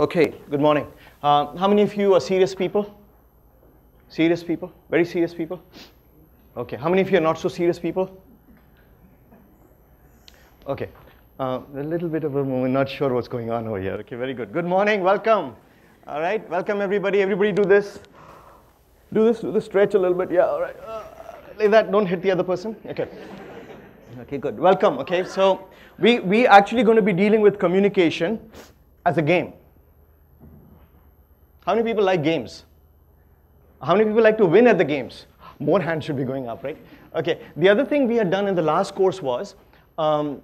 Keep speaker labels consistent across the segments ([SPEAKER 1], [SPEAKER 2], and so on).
[SPEAKER 1] Okay, good morning. Uh, how many of you are serious people? Serious people? Very serious people? Okay, how many of you are not so serious people? Okay, uh, a little bit of a moment, not sure what's going on over here. Okay, very good. Good morning, welcome. All right, welcome everybody. Everybody do this. Do this, do this, stretch a little bit. Yeah, all right. Uh, like that, don't hit the other person. Okay. Okay, good. Welcome. Okay, so we, we actually going to be dealing with communication as a game. How many people like games? How many people like to win at the games? More hands should be going up, right? Okay, the other thing we had done in the last course was um,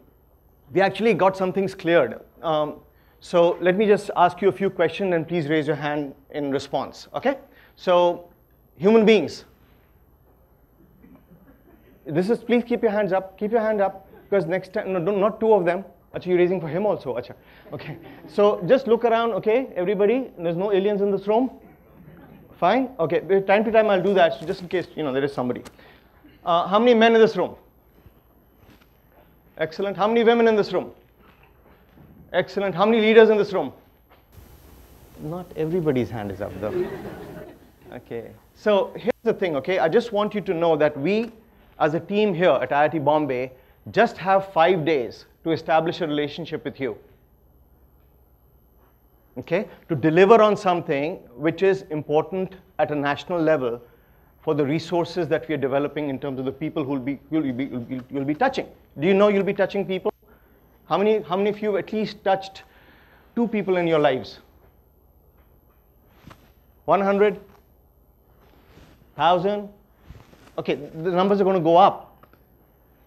[SPEAKER 1] we actually got some things cleared. Um, so let me just ask you a few questions and please raise your hand in response, okay? So, human beings. This is, please keep your hands up, keep your hand up, because next time, no, not two of them. Actually, you're raising for him also, Acha. Okay, so just look around, okay, everybody, there's no aliens in this room? Fine, okay, time to time I'll do that, so just in case, you know, there is somebody. Uh, how many men in this room? Excellent. How many women in this room? Excellent. How many leaders in this room? Not everybody's hand is up though. Okay. So here's the thing, okay? I just want you to know that we, as a team here at IIT Bombay, just have five days to establish a relationship with you. Okay? To deliver on something which is important at a national level for the resources that we are developing in terms of the people who will be, you'll be, you'll be, you'll be touching. Do you know you'll be touching people? How many, how many of you at least touched two people in your lives? 100? 1000? Okay, the numbers are going to go up.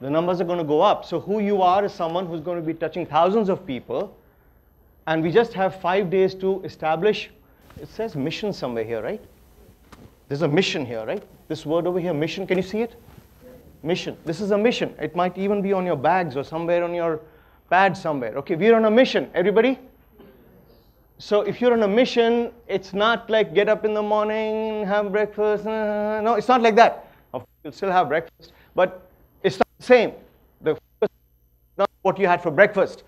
[SPEAKER 1] The numbers are going to go up. So who you are is someone who's going to be touching thousands of people. And we just have five days to establish, it says mission somewhere here, right? There's a mission here, right? This word over here, mission, can you see it? Mission. This is a mission. It might even be on your bags or somewhere on your pad somewhere. Okay, we're on a mission. Everybody? So if you're on a mission, it's not like get up in the morning, have breakfast. No, it's not like that. Of course, you'll still have breakfast, but it's not the same. The not what you had for breakfast.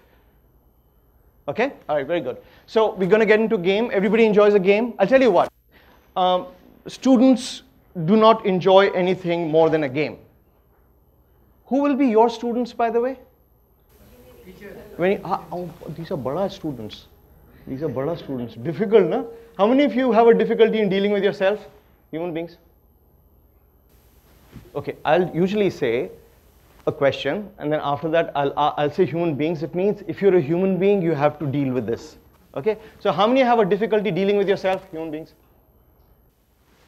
[SPEAKER 1] Okay? All right, very good. So we're going to get into game. Everybody enjoys a game. I'll tell you what. Um, students do not enjoy anything more than a game. Who will be your students, by the way? When you, ah, oh, these are bada students. These are bada students. Difficult, na? How many of you have a difficulty in dealing with yourself, human beings? Okay, I'll usually say a question, and then after that, I'll, I'll say human beings. It means if you're a human being, you have to deal with this. Okay, so how many have a difficulty dealing with yourself, human beings?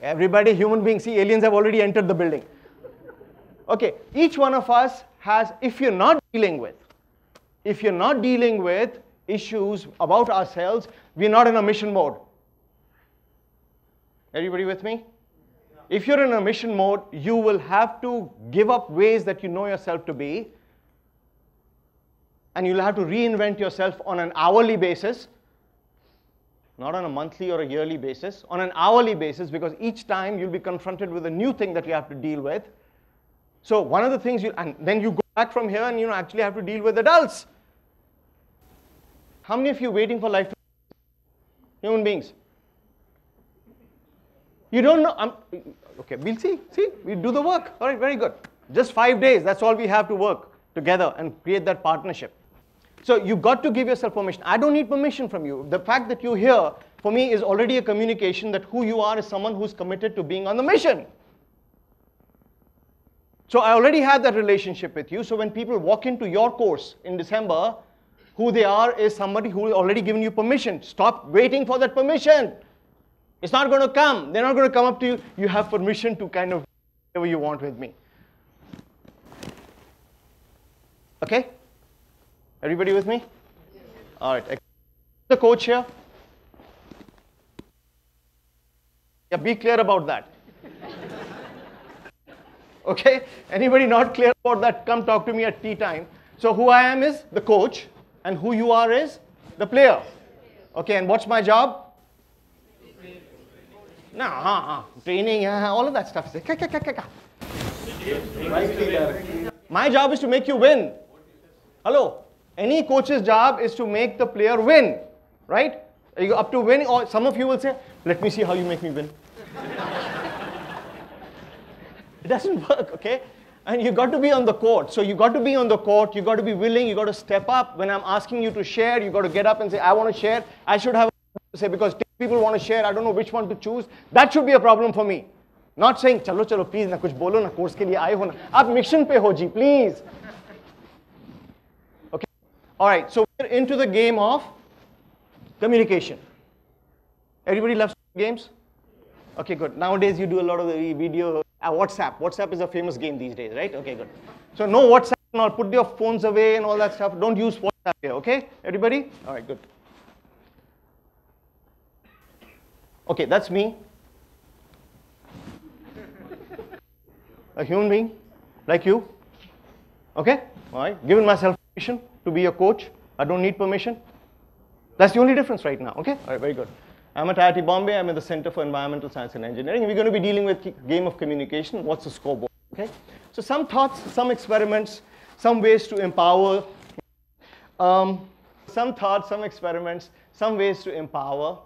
[SPEAKER 1] Everybody, human beings. See, aliens have already entered the building. Okay, each one of us has, if you're not dealing with, if you're not dealing with issues about ourselves, we're not in a mission mode. Everybody with me? If you're in a mission mode, you will have to give up ways that you know yourself to be, and you'll have to reinvent yourself on an hourly basis, not on a monthly or a yearly basis, on an hourly basis, because each time you'll be confronted with a new thing that you have to deal with. So one of the things you, and then you go back from here and you know actually have to deal with adults. How many of you waiting for life to human beings? You don't know. I'm, okay, we'll see. See, we do the work. All right, very good. Just five days. That's all we have to work together and create that partnership. So you've got to give yourself permission. I don't need permission from you. The fact that you're here for me is already a communication that who you are is someone who's committed to being on the mission. So I already had that relationship with you. So when people walk into your course in December, who they are is somebody who has already given you permission. Stop waiting for that permission. It's not going to come. They're not going to come up to you. You have permission to kind of whatever you want with me. Okay? Everybody with me? All right. The coach here? Yeah, be clear about that. okay? Anybody not clear about that, come talk to me at tea time. So who I am is the coach and who you are is the player. Okay, and what's my job? No, uh, uh, training, uh, all of that stuff. My job is to make you win. Hello. Any coach's job is to make the player win, right? You up to winning? Or some of you will say, let me see how you make me win. it doesn't work, okay? And you got to be on the court. So you got to be on the court. You got to be willing. You got to step up. When I'm asking you to share, you got to get up and say, I want to share. I should have say because people want to share. I don't know which one to choose. That should be a problem for me. Not saying, chalo chalo please na kuch bolo na course ke liye aaye ho na. Aap mission pe ho ji, please. Okay. All right. So we're into the game of communication. Everybody loves games? Okay, good. Nowadays you do a lot of the video. Uh, WhatsApp. WhatsApp is a famous game these days, right? Okay, good. So no WhatsApp all. Put your phones away and all that stuff. Don't use WhatsApp here, okay? Everybody? All right, good. Okay, that's me. A human being, like you. Okay? All right. Given myself permission to be your coach. I don't need permission. That's the only difference right now. Okay? All right, very good. I'm at IIT Bombay. I'm in the Center for Environmental Science and Engineering. We're going to be dealing with game of communication. What's the scoreboard? Okay? So some thoughts, some experiments, some ways to empower. Um, some thoughts, some experiments, some ways to empower.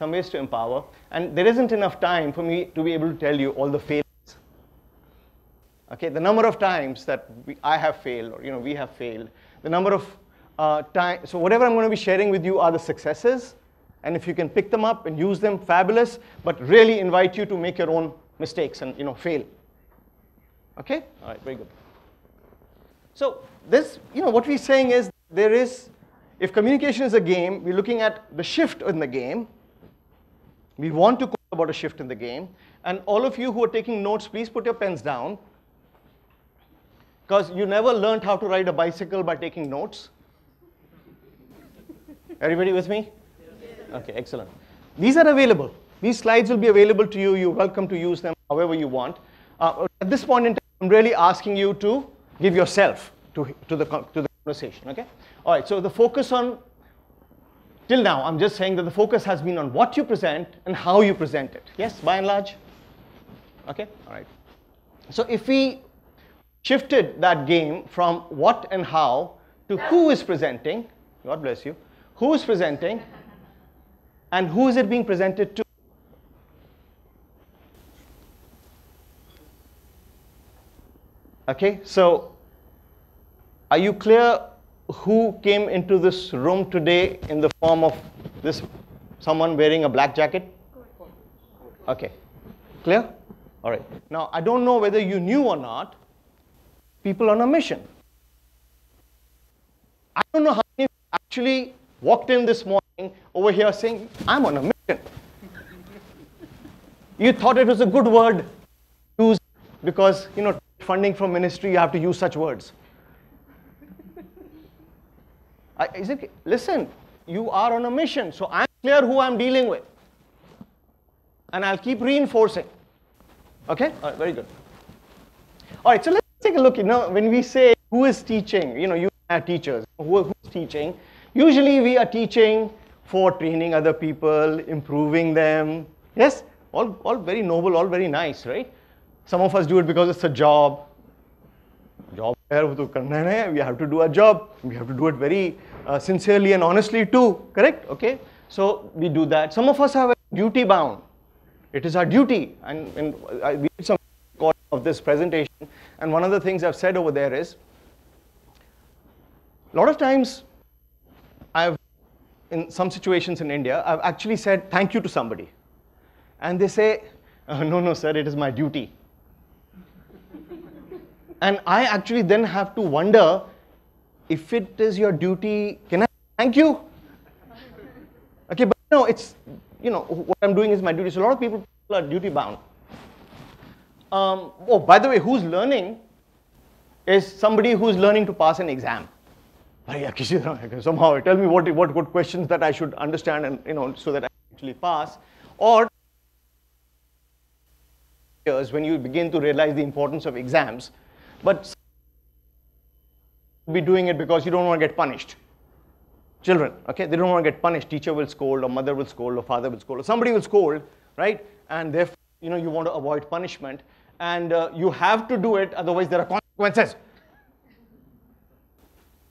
[SPEAKER 1] Some ways to empower. And there isn't enough time for me to be able to tell you all the failures. Okay, the number of times that we, I have failed, or you know, we have failed, the number of uh, time. So whatever I'm going to be sharing with you are the successes, and if you can pick them up and use them, fabulous. But really invite you to make your own mistakes and you know fail. Okay, all right, very good. So this, you know, what we're saying is there is, if communication is a game, we're looking at the shift in the game. We want to talk about a shift in the game. And all of you who are taking notes, please put your pens down because you never learned how to ride a bicycle by taking notes. Everybody with me? Okay, excellent. These are available. These slides will be available to you. You're welcome to use them however you want. Uh, at this point in time, I'm really asking you to give yourself to, to, the, to the conversation, okay? All right, so the focus on, till now, I'm just saying that the focus has been on what you present and how you present it. Yes, by and large? Okay, all right. So if we shifted that game from what and how to who is presenting, God bless you, who is presenting, and who is it being presented to? Okay, so are you clear who came into this room today in the form of this someone wearing a black jacket? Okay, clear? All right. Now, I don't know whether you knew or not, people on a mission. I don't know how many actually walked in this morning over here saying, I'm on a mission. you thought it was a good word to use because, you know, funding from ministry, you have to use such words. I, is it, listen, you are on a mission, so I'm clear who I'm dealing with. And I'll keep reinforcing. Okay? All right, very good. All right, so let's take a look. You know, when we say who is teaching, you know, you are teachers, who, who's teaching? Usually we are teaching for training other people, improving them. Yes? All, all very noble, all very nice, right? Some of us do it because it's a job. We have to do a job. We have to do it very uh, sincerely and honestly too, correct? Okay? So we do that. Some of us are duty bound. It is our duty. And, and uh, we did some of this presentation. And one of the things I've said over there is, a lot of times I've, in some situations in India, I've actually said thank you to somebody. And they say, oh, no, no, sir, it is my duty. And I actually then have to wonder if it is your duty, can I thank you? Okay, but no, it's, you know, what I'm doing is my duty. So a lot of people are duty bound. Um, oh, by the way, who's learning is somebody who's learning to pass an exam. Somehow tell me what, what, what questions that I should understand and you know so that I actually pass. Or when you begin to realize the importance of exams, but be doing it because you don't want to get punished. Children, okay, they don't want to get punished. Teacher will scold, or mother will scold, or father will scold, or somebody will scold, right? And therefore, you know, you want to avoid punishment and uh, you have to do it, otherwise there are consequences.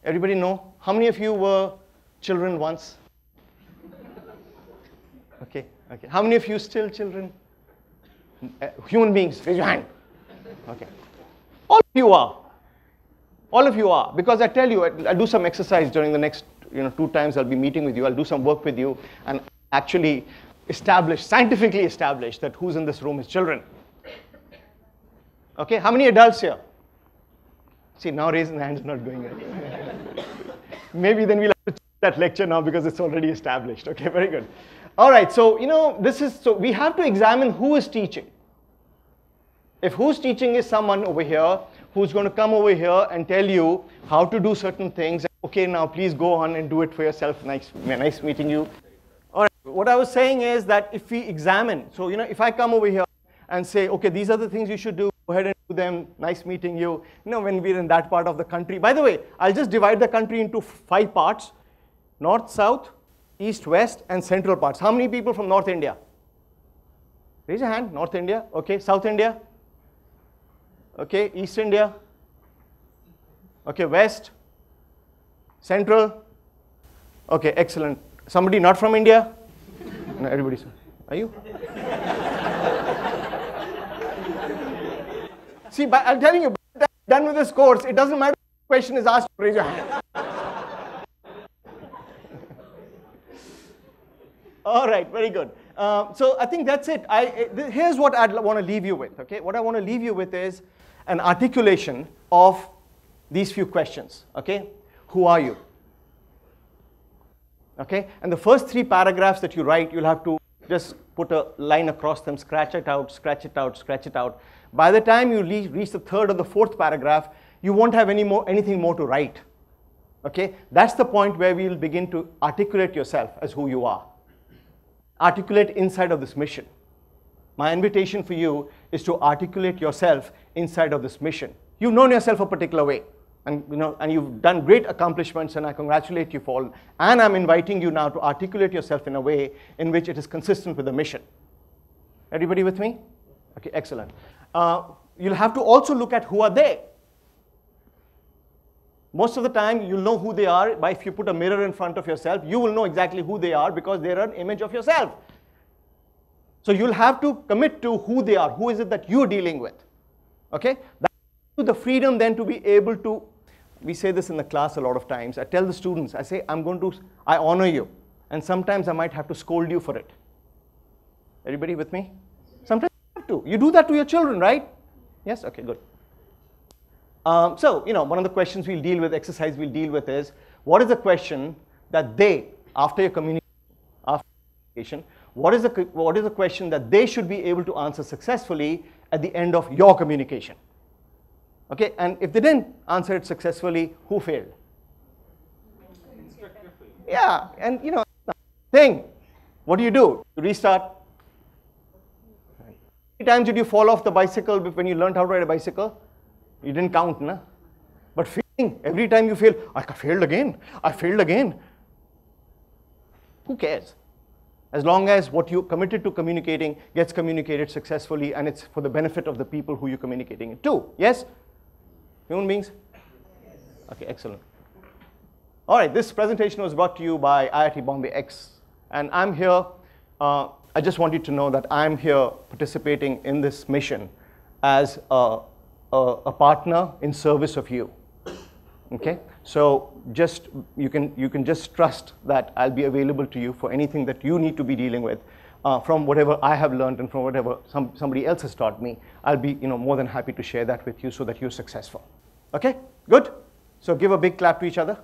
[SPEAKER 1] Everybody know? How many of you were children once? Okay, okay. How many of you still children? Uh, human beings, raise your hand. Okay. All of you are. All of you are. Because I tell you, I'll do some exercise during the next, you know, two times I'll be meeting with you. I'll do some work with you and actually establish, scientifically establish that who's in this room is children. Okay, how many adults here? See, now raising the hand is not going in. Maybe then we'll have to that lecture now because it's already established. Okay, very good. All right, so you know, this is so we have to examine who is teaching. If who's teaching is someone over here who's going to come over here and tell you how to do certain things. Okay, now please go on and do it for yourself. Nice, nice meeting you. All right, what I was saying is that if we examine, so you know, if I come over here and say, okay, these are the things you should do, go ahead and do them, nice meeting you. You know, when we're in that part of the country. By the way, I'll just divide the country into five parts, north, south, east, west, and central parts. How many people from North India? Raise your hand, North India, okay, South India, okay, East India, okay, West, Central, okay, excellent. Somebody not from India? No, everybody's, are you? See, I'm telling you, done with this course, it doesn't matter what question is asked, raise your hand. All right, very good. Uh, so I think that's it. I, here's what I want to leave you with. Okay, what I want to leave you with is an articulation of these few questions. Okay, who are you? Okay, and the first three paragraphs that you write, you'll have to just put a line across them, scratch it out, scratch it out, scratch it out. By the time you reach the third or the fourth paragraph, you won't have any more, anything more to write. Okay, that's the point where we'll begin to articulate yourself as who you are. Articulate inside of this mission. My invitation for you is to articulate yourself inside of this mission. You've known yourself a particular way and you know and you've done great accomplishments and I congratulate you for all and I'm inviting you now to articulate yourself in a way in which it is consistent with the mission. Everybody with me? Okay, excellent. Uh, you'll have to also look at who are they. Most of the time, you'll know who they are by if you put a mirror in front of yourself, you will know exactly who they are because they're an image of yourself. So you'll have to commit to who they are. Who is it that you're dealing with? Okay? That gives you the freedom then to be able to, we say this in the class a lot of times. I tell the students, I say, I'm going to, I honor you. And sometimes I might have to scold you for it. Everybody with me? Sometimes you have to. You do that to your children, right? Yes? Okay, good. Um, so, you know, one of the questions we'll deal with, exercise we'll deal with is, what is the question that they, after your communication, after communication, what is, the, what is the question that they should be able to answer successfully at the end of your communication? Okay, and if they didn't answer it successfully, who failed? Yeah, and you know, thing, what do you do? You restart. How many times did you fall off the bicycle when you learned how to ride a bicycle? You didn't count, na? But failing, every time you fail, I failed again, I failed again. Who cares? As long as what you committed to communicating gets communicated successfully and it's for the benefit of the people who you're communicating it to. Yes? Human beings? Okay, excellent. All right, this presentation was brought to you by IIT Bombay X. And I'm here, uh, I just want you to know that I'm here participating in this mission as a a, a partner in service of you. Okay? So just you can you can just trust that I'll be available to you for anything that you need to be dealing with. Uh, from whatever I have learned and from whatever some, somebody else has taught me, I'll be you know, more than happy to share that with you so that you're successful. Okay, good? So give a big clap to each other.